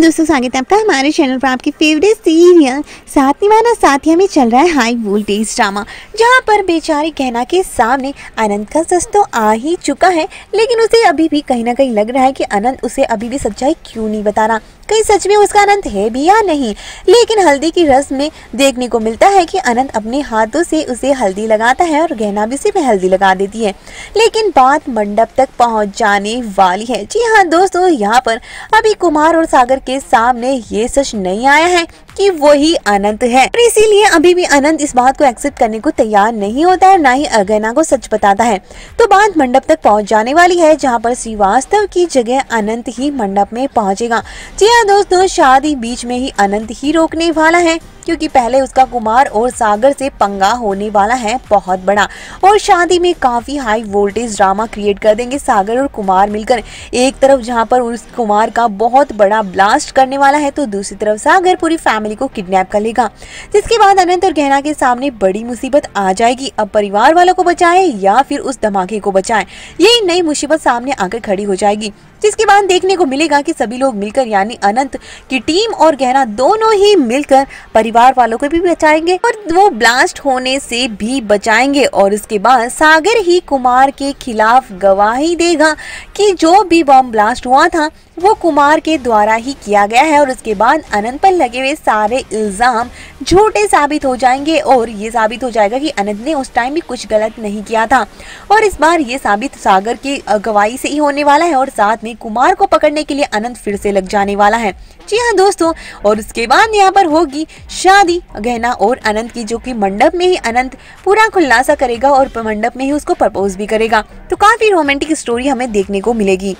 दोस्तों स्वागत है आपका, हमारे चैनल पर आपकी फेवरेट सीरियल साथ निभाना साथिया में चल रहा है हाई वोल्टेज ड्रामा जहाँ पर बेचारी कहना के सामने अनंत का सच तो आ ही चुका है, लेकिन उसे अभी भी कहीं ना कहीं लग रहा है कि अनंत उसे अभी भी सच्चाई क्यों नहीं बता रहा। कहीं सच में उसका अनंत है भी या नहीं? लेकिन हल्दी की रस्म में देखने को मिलता है कि अनंत अपने हाथों से उसे हल्दी लगाता है और गहना भी उसे हल्दी लगा देती है। लेकिन बात मंडप तक पहुँच जाने वाली है। जी हाँ दोस्तों, यहाँ पर अभी कुमार और सागर के सामने ये सच नहीं आया है। कि वही अनंत है। और इसीलिए अभी भी अनंत इस बात को एक्सेप्ट करने को तैयार नहीं होता है ना ही अगैना को सच बताता है। तो बात मंडप तक पहुँच जाने वाली है, जहाँ पर श्रीवास्तव की जगह अनंत ही मंडप में पहुंचेगा। जी हाँ दोस्तों, शादी बीच में ही अनंत ही रोकने वाला है, क्योंकि पहले उसका कुमार और सागर से पंगा होने वाला है बहुत बड़ा। और शादी में काफ़ी हाई वोल्टेज ड्रामा क्रिएट कर देंगे सागर और कुमार मिलकर। एक तरफ़ जहाँ पर उस कुमार का बहुत बड़ा ब्लास्ट करने वाला है तो दूसरी तरफ़ सागर पूरी फैमिली को किडनैप कर लेगा। जिसके बाद अनंत और गहना के सामने बड़ी मुसीबत आ जाएगी। अब परिवार वालों को बचाए या फिर उस धमाके को बचाए? यही नई मुसीबत सामने आकर खड़ी हो जाएगी। जिसके बाद देखने को मिलेगा कि सभी लोग मिलकर यानी अनंत की टीम और गहना दोनों ही मिलकर परिवार वालों को भी बचाएँगे और वो ब्लास्ट होने से भी बचाएँगे और उसके बाद सागर ही कुमार के खिलाफ गवाही देगा कि जो भी बम ब्लास्ट हुआ था वो कुमार के द्वारा ही किया गया है और उसके बाद अनंत पर लगे हुए सारे इल्ज़ाम झूठे साबित हो जाएँगे और ये साबित हो जाएगा कि अनंत ने उस टाइम भी कुछ गलत नहीं किया था। और इस बार ये साबित सागर की गवाही से ही होने वाला है और साथ में कुमार को पकड़ने के लिए अनंत फिर से लग जाने वाला है। जी हाँ दोस्तों, और उसके बाद यहाँ पर होगी शादी, गहना और अनंत की, जो कि मंडप में ही अनंत पूरा खुलासा करेगा और मंडप में ही उसको प्रपोज भी करेगा। तो काफ़ी रोमांटिक स्टोरी हमें देखने को मिलेगी।